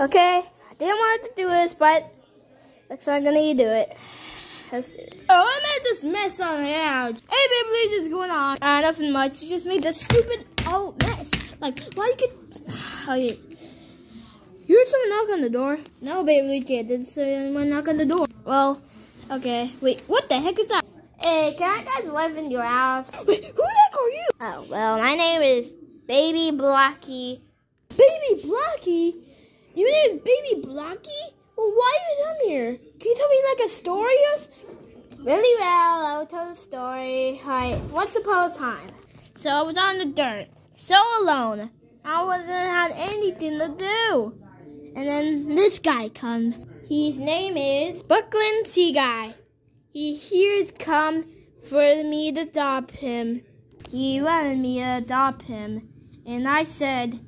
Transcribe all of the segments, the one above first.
Okay, I didn't want to do this, but looks like I'm gonna do it. See. Oh, I made this mess on the couch. Hey, baby, what's just going on? Uh, nothing much. You just made this stupid oh mess. Like, why you could? Oh yeah. You heard someone knock on the door? No, baby, we didn't say anyone knock on the door. Well, okay. Wait, what the heck is that? Hey, can I guys live in your house? Wait, who the heck are you? Oh, well, my name is Baby Blocky. Baby Blocky? You named Baby Blocky? Well, why are you down here? Can you tell me like a story? Really well, I will tell the story. Hi, once upon a time. So I was on the dirt, so alone. I wasn't had anything to do. And then this guy comes. His name is Brooklyn Sea Guy. He hears come for me to adopt him. He wanted me to adopt him. And I said,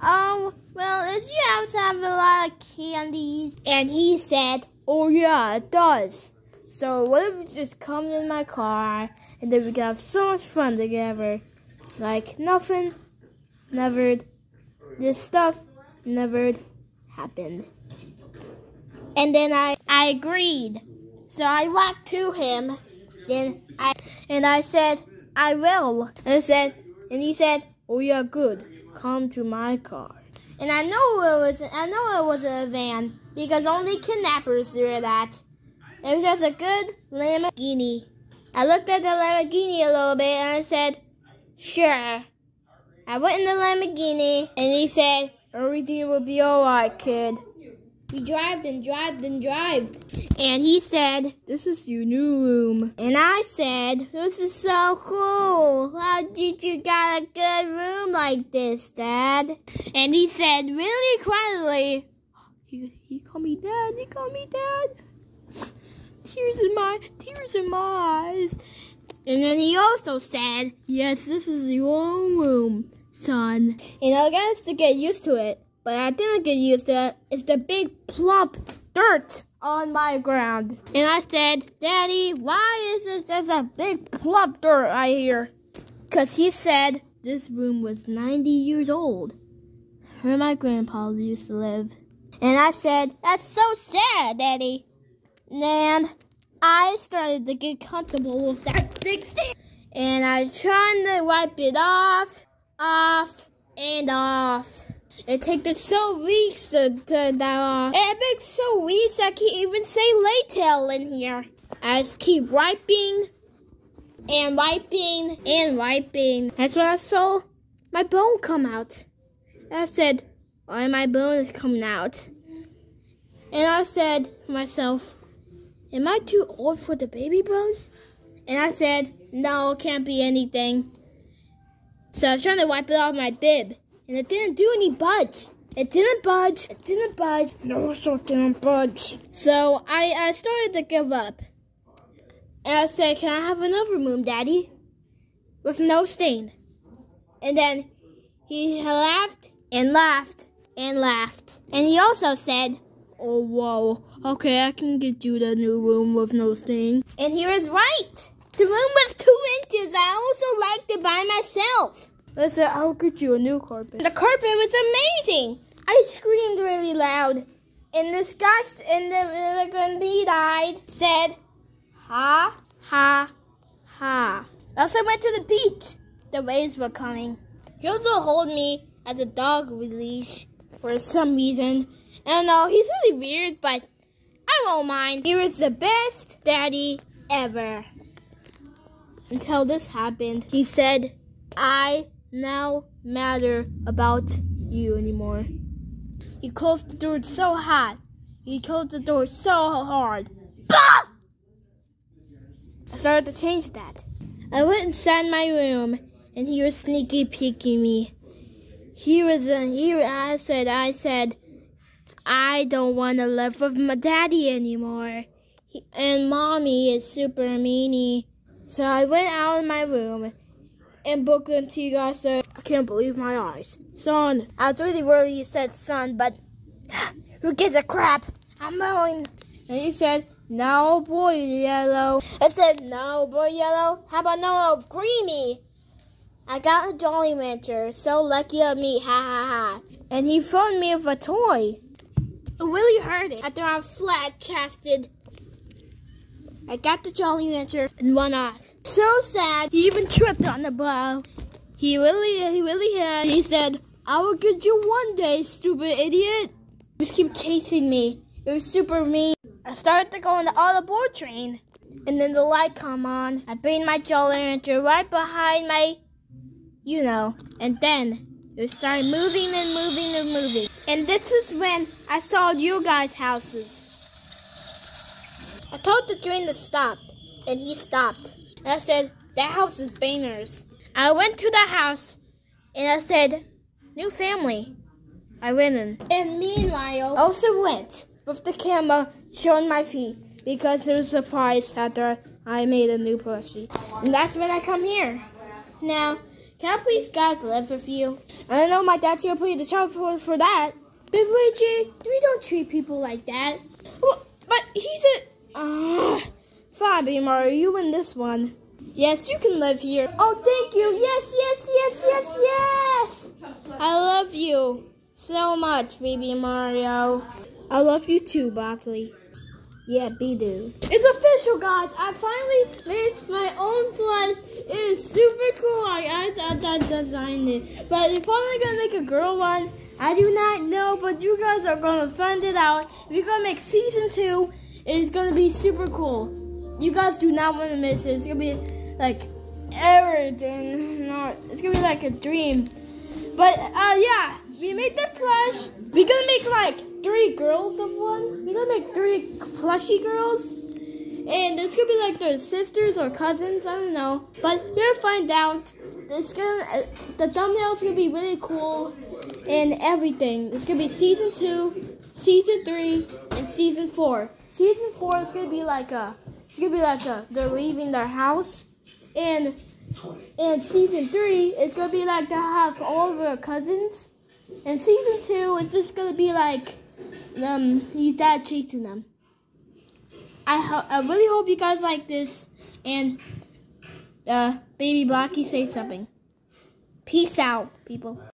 Oh, well, does your house have a lot of candies? And he said, Oh, yeah, it does. So, what if we just come in my car and then we can have so much fun together? Like, nothing, never, this stuff never happened. And then I, I agreed. So I walked to him, and I, and I said, I will. And I said, and he said, Oh yeah, good. Come to my car. And I know it was I know it was a van because only kidnappers do that. It was just a good Lamborghini. I looked at the Lamborghini a little bit and I said, Sure. I went in the Lamborghini and he said, Everything will be alright, kid. He drove and drove and drove. And he said, This is your new room. And I said, This is so cool. How did you got a good room like this, Dad? And he said, really quietly, He, he called me Dad. He called me Dad. Tears in my tears in my eyes. And then he also said, Yes, this is your own room, son. And I guess to get used to it but I didn't get used to it. It's the big plump dirt on my ground. And I said, Daddy, why is this just a big plump dirt right here? Because he said this room was 90 years old, where my grandpa used to live. And I said, that's so sad, Daddy. And I started to get comfortable with that big stick. And I was trying to wipe it off, off, and off. It takes so weeks to turn that uh, off. It makes so weeks I can't even say laytail in here. I just keep wiping and wiping and wiping. That's when I saw my bone come out. And I said, why my bone is coming out? And I said to myself, am I too old for the baby bones? And I said, no, it can't be anything. So I was trying to wipe it off my bib and it didn't do any budge. It didn't budge. It didn't budge. No, so didn't budge. So I, I started to give up. And I said, can I have another room, Daddy? With no stain. And then he laughed and laughed and laughed. And he also said, oh, whoa. Okay, I can get you the new room with no stain. And he was right. The room was two inches. I also liked it by myself. Listen, I'll get you a new carpet. The carpet was amazing. I screamed really loud. And this guy in the he died said, ha, ha, ha. Also went to the beach. The waves were coming. He also held me as a dog with leash for some reason. I don't know, he's really weird, but I won't mind. He was the best daddy ever. Until this happened. He said, I now matter about you anymore. He closed the door so hot. He closed the door so hard. Bah! I started to change that. I went inside my room and he was sneaky peeking me. He was uh, he I said I said I don't want to live with my daddy anymore. He, and mommy is super meanie. So I went out of my room and Brooklyn T guy said, I can't believe my eyes. Son, I was really worried you said son, but who gives a crap? I'm going. And he said, no boy yellow. I said, no boy yellow. How about no creamy? I got a Jolly Rancher. So lucky of me, ha ha ha. And he phoned me with a toy. It really hurt it. After I'm flat chested. I got the Jolly Rancher and went off. So sad. He even tripped on the ball. He really, he really had. He said, I will get you one day, stupid idiot. Just keep chasing me. It was super mean. I started to go on the all aboard train. And then the light come on. I bring my Jolly Rancher right behind my, you know. And then it started moving and moving and moving. And this is when I saw you guys' houses. I told the train to stop, and he stopped. I said, that house is Banner's. I went to the house, and I said, new family. I went in. And meanwhile, I also went with the camera showing my feet because it was a surprise after I made a new plushie. And that's when I come here. Now, can I please guys live with you? I don't know my dad's gonna you the child for, for that. But Luigi, we don't treat people like that. Well, but he's a... Uh, Baby Mario, you win this one. Yes, you can live here. Oh, thank you. Yes, yes, yes, yes, yes. I love you so much, Baby Mario. I love you too, Broccoli. Yeah, Bidoo. It's official, guys. I finally made my own plush. It is super cool. I, I, I, designed it. But finally going to make a girl one. I do not know, but you guys are going to find it out. We're to make season two. It's going to be super cool. You guys do not want to miss it. It's to be like everything. Not, it's to be like a dream. But, uh, yeah. We made the plush. We're to make like three girls of one. We're to make three plushy girls. And it's to be like their sisters or cousins. I don't know. But we're going to find out. It's gonna, uh, the thumbnail is going to be really cool and everything. It's gonna be season two, season three, and season four. Season four is gonna be like a, it's gonna be like they're leaving their house, and and season three is gonna be like they have all of their cousins, and season two is just gonna be like, um, his dad chasing them. I ho- I really hope you guys like this, and uh, baby Blocky say something. Peace out, people.